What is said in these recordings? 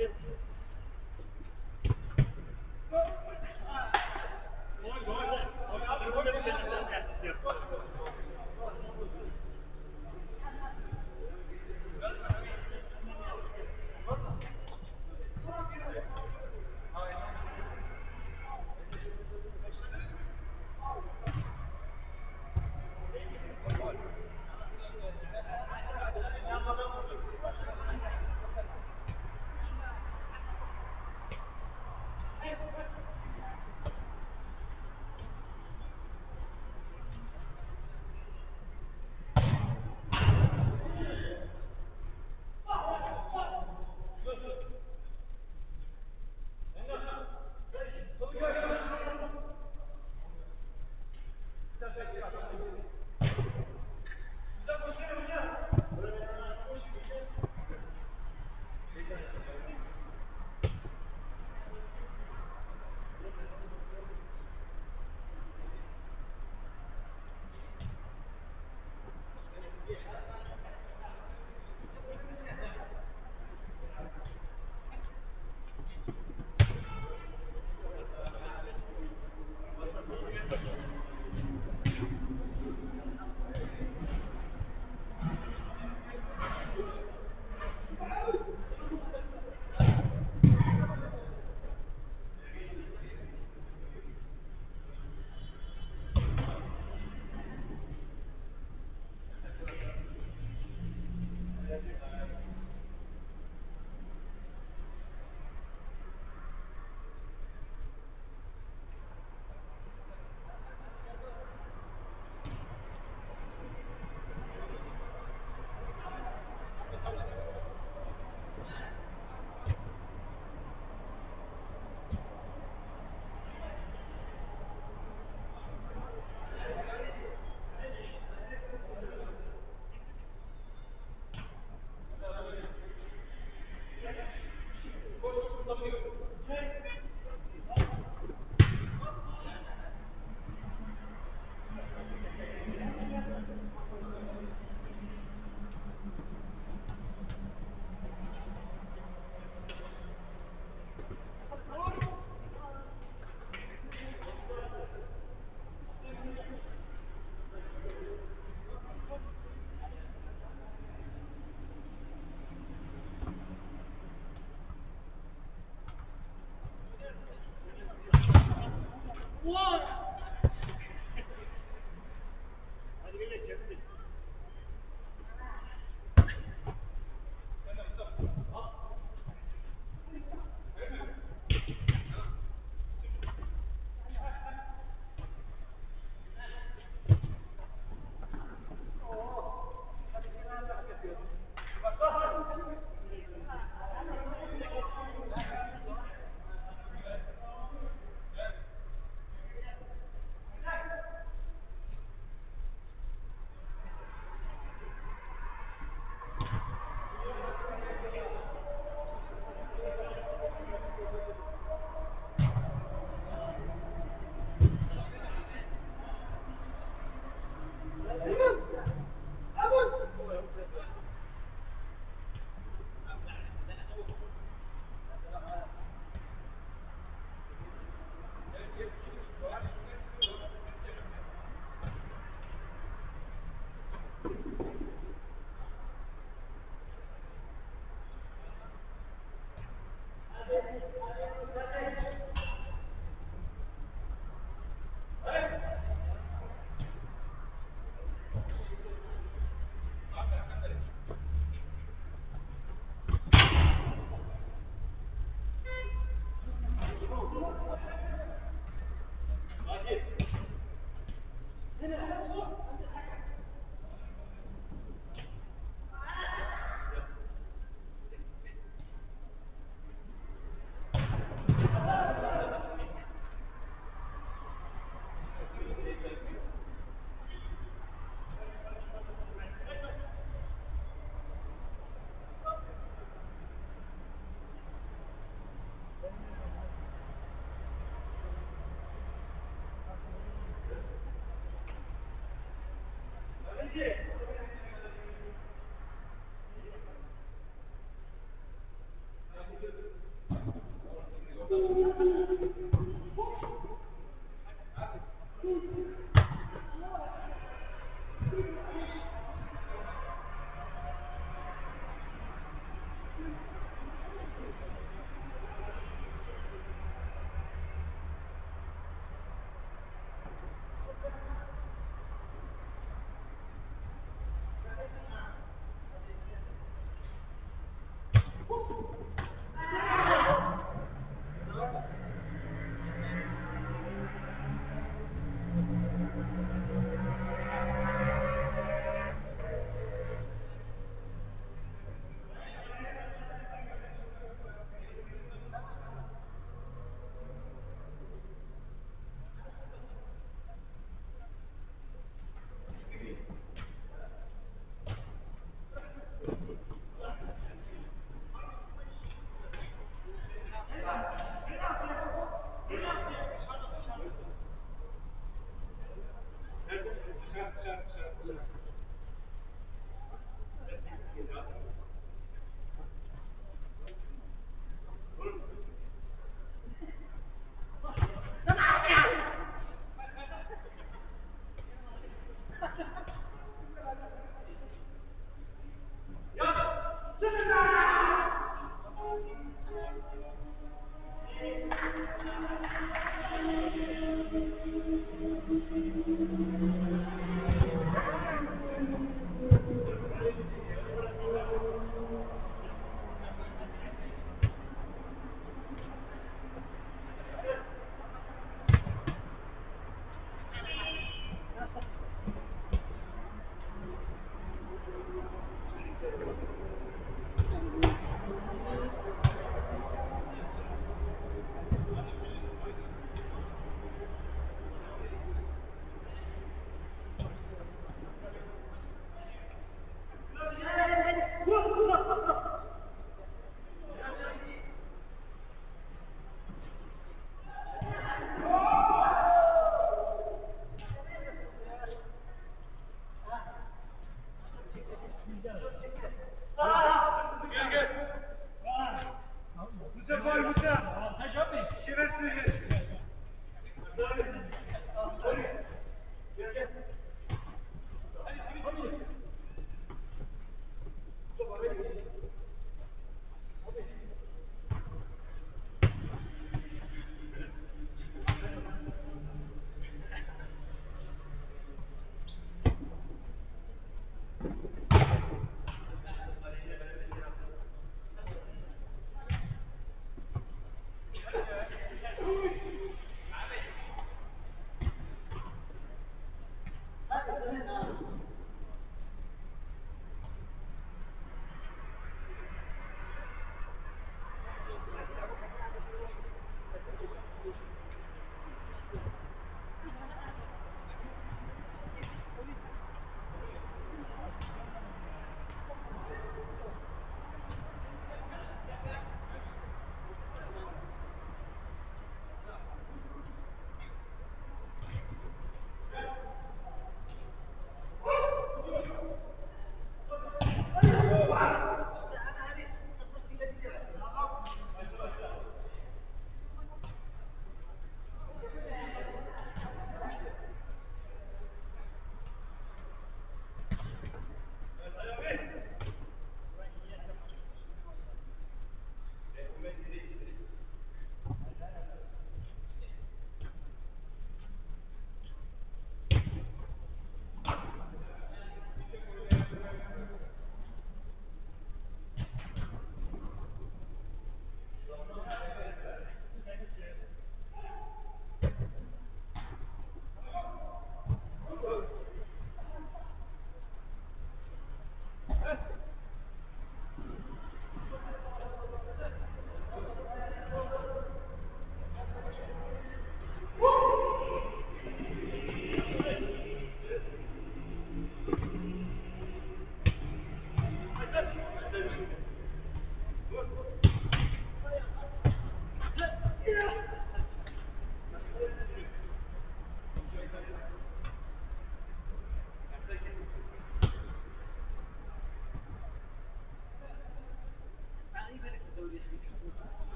just shit.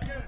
Gracias.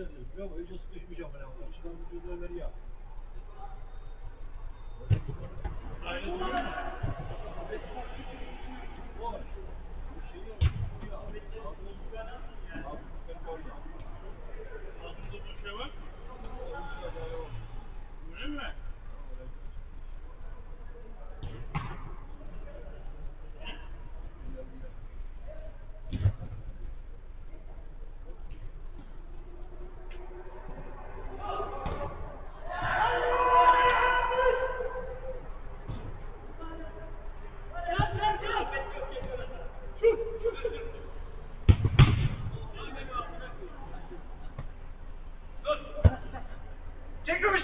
arkadaşlar diyor ama iyice sıkışmış amına koyayım. Şuradan bu cümleleri yap. Aynen.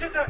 Słyszę to.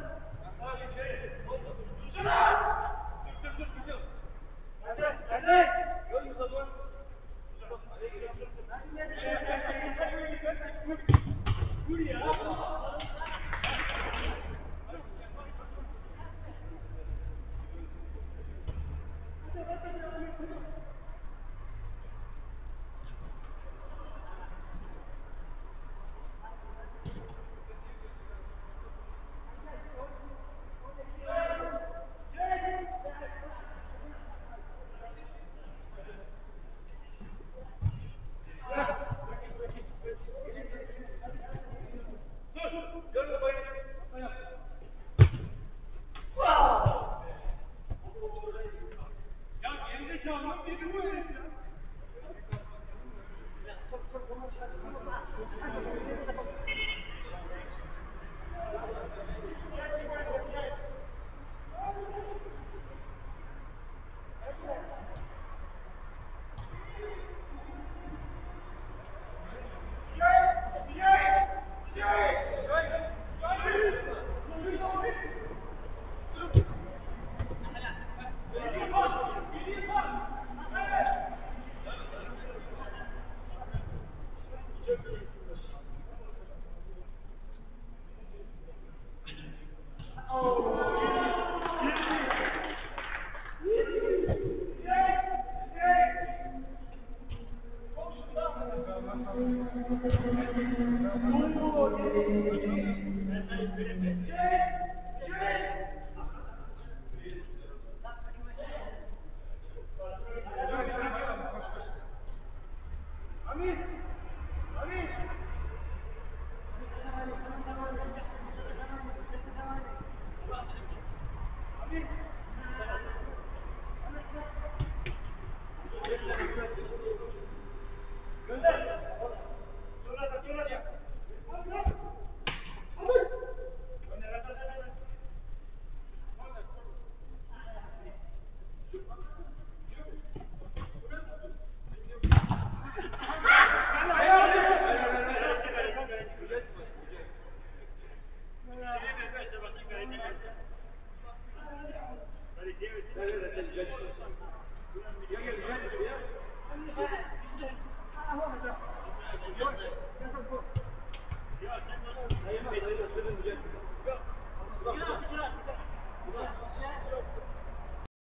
أمين